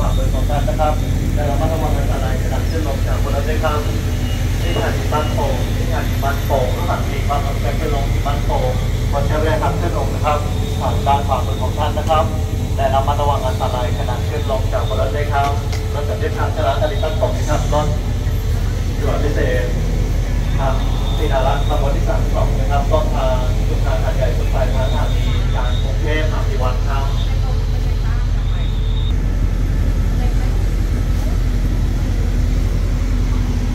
ฝ่ามือของท่านนะครับแต่เราไม่ระวังอันตรายในการขึ้นลงจากบนรถด้วยครับที่สถานีบ้านโป่งที่สถานีบ้านโป่งข้างหลังมีความสนใจขึ้นลงที่บ้านโป่งคนใช้เวลาทางขึ้นลงนะครับผ่านทางฝ่ามือของท่านนะครับแต่เรามาระวังอันตรายขณะขึ้นลงจากบนรถด้วยครับรถจากที่ทางสถานีบ้านโป่งนะครับรถด่วนพิเศษครับที่นารักตำบลที่สามสองนะครับต้นทางจุดทางหาดใหญ่สุดปลายทางสถานีการกรุงเทพมหานครครับ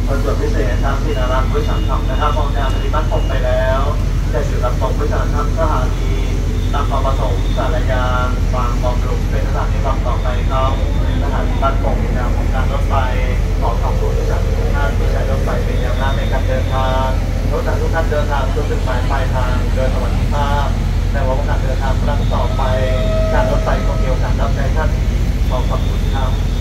คนส่วนพิเศษทางที่นารักวิสามสองนะครับมองจากปฏิบัติผมไปแล้วได้จุดรับส่งวิสามทางสถานีนำความประสงค์สารยานบางบอมรุกเป็นสถานีบางต่อไปครับสถานีบ้านโป่งในแนวของการรถไฟขอขอบคุณที่จัดทุกท่านที่ใช้รถไฟเป็นอย่างมากในการเดินทางรถจากทุกท่านเดินทางจนถึงหมายปลายทางโดยสวัสดิภาพแต่ว่าการเดินทางครั้งต่อไป การรถไฟคงมีโอกาสรับใช้ท่านขอขอบคุณครับ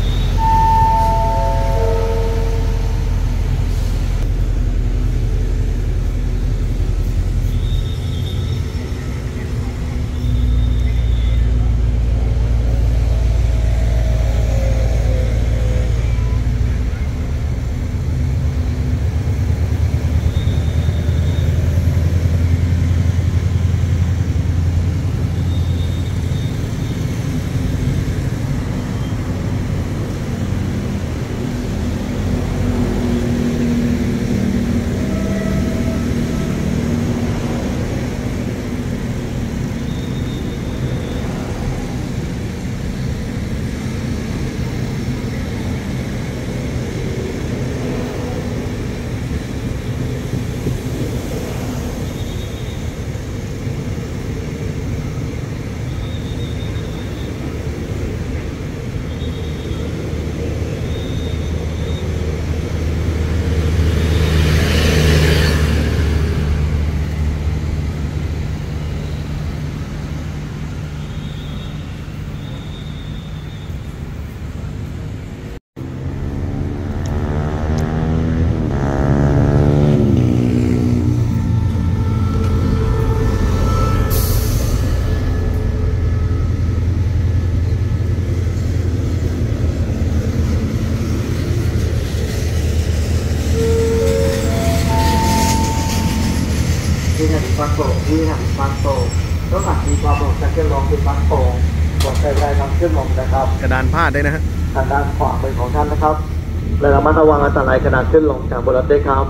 ถานีบางโป่งรถหลักมีความลงจากเครื่องลงที่บางโป่งกดใช้ได้ทางเครื่องลงนะครับกระดานพาดด้วยนะฮะทางด้านขวามือของท่านนะครับและระมัดระวังอันตรายขณะขึ้นลงจากบนรถด้วยครับ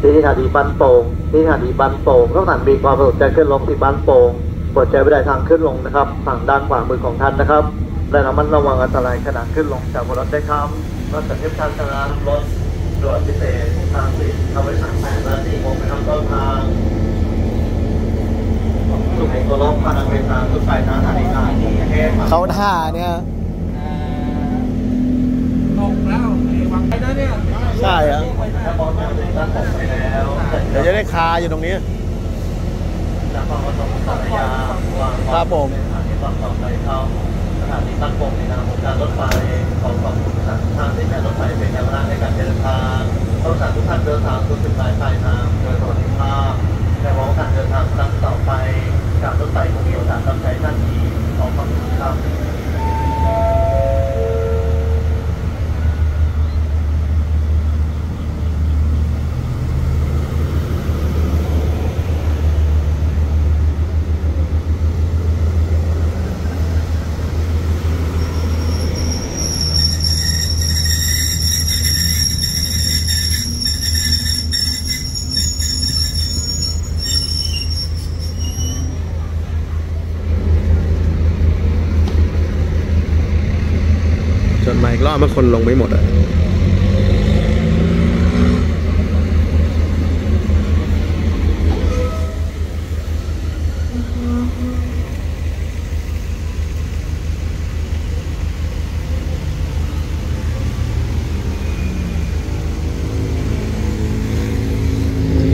ที่สถานีบันโป่งที่สถานีบันโป่งรถหลักมีความสนใจขึ้นลงที่บันโป่งกดใช้ไม่ได้ทางขึ้นลงนะครับฝั่งด้านขวามือของท่านนะครับและระมัดระวังอันตรายขณะขึ้นลงจากบนรถด้วยครับรถจากเทียบท่านชนะรถด่วนพิเศษทางสี่ทำไว้สามแปดและสี่โมงนะครับต้นทาง สุขโกลกพานังเวทางรถไฟทางสถานีกลางกรุงเทพมหานครเขาท่าเนี่ยตกแล้วไอ้วังไปนะเนี่ยใช่อะถ้ามองจากที่ตั้งผมไปแล้วเดี๋ยวจะได้คาอยู่ตรงนี้จากความประสงค์สารยาครับผมสถานีบางต่อไปเข้าสถานีตั้งปงในนามของการรถไฟขอขอบคุณสถานทางที่ใช้รถไฟเป็นยามราในการเดินทางต้องสารทุกท่านเดินทางสู่จุดหมายปลายทางโดยสวัสดิภาพ จะมองการเดินทางครั้งต่อไปการรถไฟคงมีโอกาสรับใช้ท่านอีกขอขอบคุณครับ บางคนลงไม่หมดอะ ม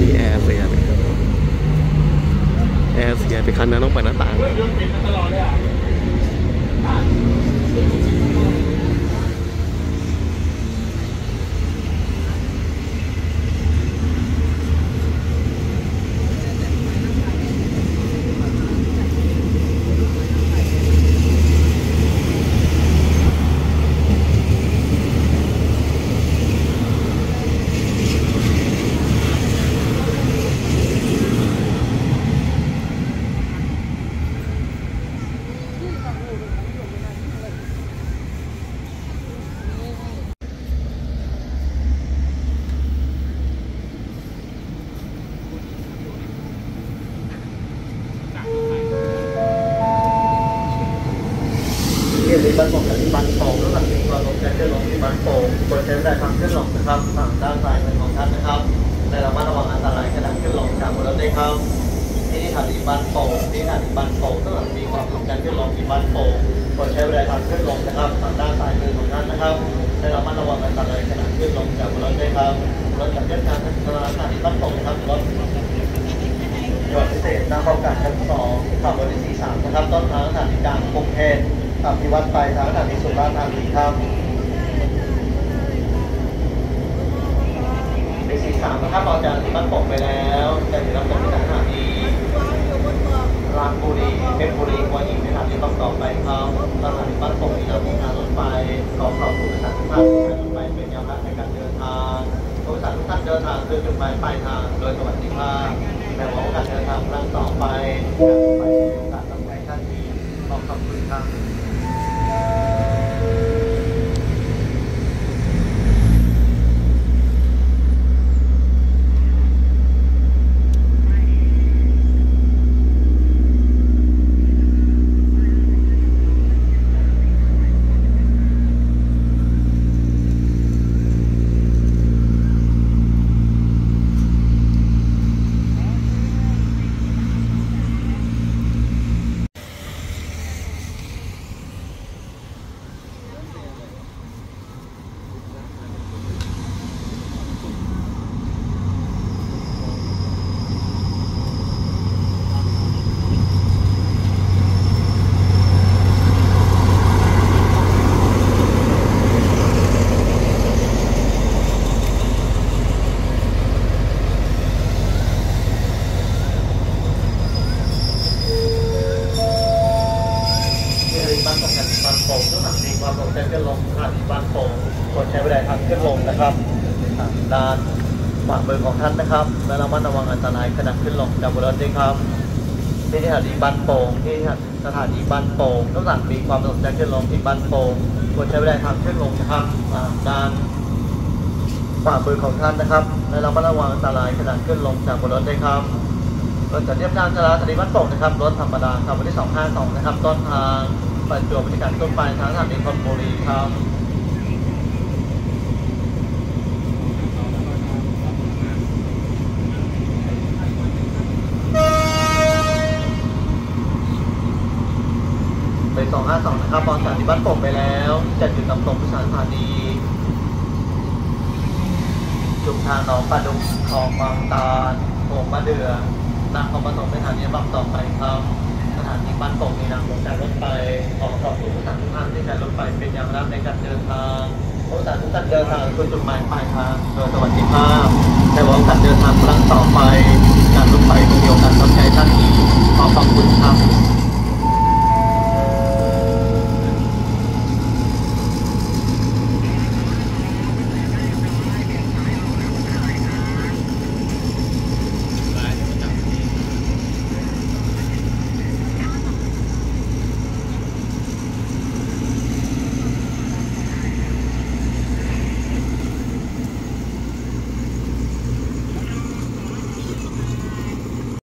ีแอร์เสียไปแอร์เสียไปคันนั้นต้องเปิดหน้าต่าง ร นีบ้านโป่งสถานีบ้านโป่งรถสถานีความลงใจขึ้นลงที่บ้านโป่งบนใช้เวลาทางขึ้นลงนะครับฝั่งด้านซ้ายมือของท่านนะครับในระมัดระวังอันตรายขณะขึ้นลงจากบนรถด้วย ครับที่สถานีบ้านโป่งที่สถานีบ้านโป่งก็มีความสำคัญขึ้นลงที่บ้านโป่งโปรใช้เวลาทางขึ้นลงนะครับทางด้านซ้ายมือของท่านนะครับในระมัดระวังอันตรายขณะขึ้นลงจากรถด้วยครับรถจากเทียบการสถานีบ้านโป่งนะครับรถยอดพิเศษหน้าเข้าการชั้นสองขับรถที่สี่สามนะครับต้นทางสถานีกลางกรุงเทพขับที่วัดปลายทางสถานีสุราษฎร์ธานีครับ สี่สามนะครับออกจากบ้านป่งไปแล้วแต่ที่เราตกที่สถานีราชบุรีเพชรบุรีหัวหินนะครับที่ต้องต่อไปครับสถานีบ้านโป่งมีนำทางรถไฟขอขอบคุณสานทุกท่าที่ให้รถไฟเป็นยามในการเดินทางผู้โดยสารทุกท่านเดินทางคือจุดหมายปลายทางโดยสวัสดิภาพแม้ว่าโอกาสเดินทางครั้งต่อไปการไปโอกาสต้อไปท่านนี้ขอขอบคุณครับ ที่สถานีบ้านโป่งสถานีบ้านโป่งต้องหักดีความลงใจขึ้นลงสถานีบ้านโป่งควรใช้เวลาทางขึ้นลงนะครับทางด้านขวามือของ ท่านนะครับและระมัดระวังอันตรายขณะขึ้นลงจากบนรถด้วยครับที่สถานีบ้านโป่งที่สถานีบ้านโป่งต้องสั่งมีความสนใจขึ้นลงที่บ้านโป่งควรใช้เวลาทางขึ้นลงนะครับทางด้านขวามือของท่านนะครับและระมัดระวังอันตรายขณะขึ้นลงจากบนรถด้วยครับรถจัดเทียบการจราจรสถานีบ้านโป่งนะครับรถธรรมดาครับวันที่252นะครับต้นทางประจวบบริการต้นไปทางสถานีธนบุรีครับ ไป 252 นะครับบอลสถานีบ้านโป่งไปแล้วจัดอยู่ตำตรงผู้สารสถานีจุดทางหนองปลาดุกคลองบางตาลโป่งมะเดือนั่งเข้ามไปสถานีบังต่อไปครับสถานีบ้านโป่งมีนำลงจากรถไฟขอขอบคุณผู้สารทุกท่านที่ใช้รถไฟเป็นยางรับในการเดินทางผู้สารทุกท่านเดินทางคือจุดหมายปลายทางโดยสวัสดิภาพแต่ว่าการเดินทางครั้งต่อไปการรถไฟมีโอกาสต้องใช้ท่านอีกขอขอบคุณครับ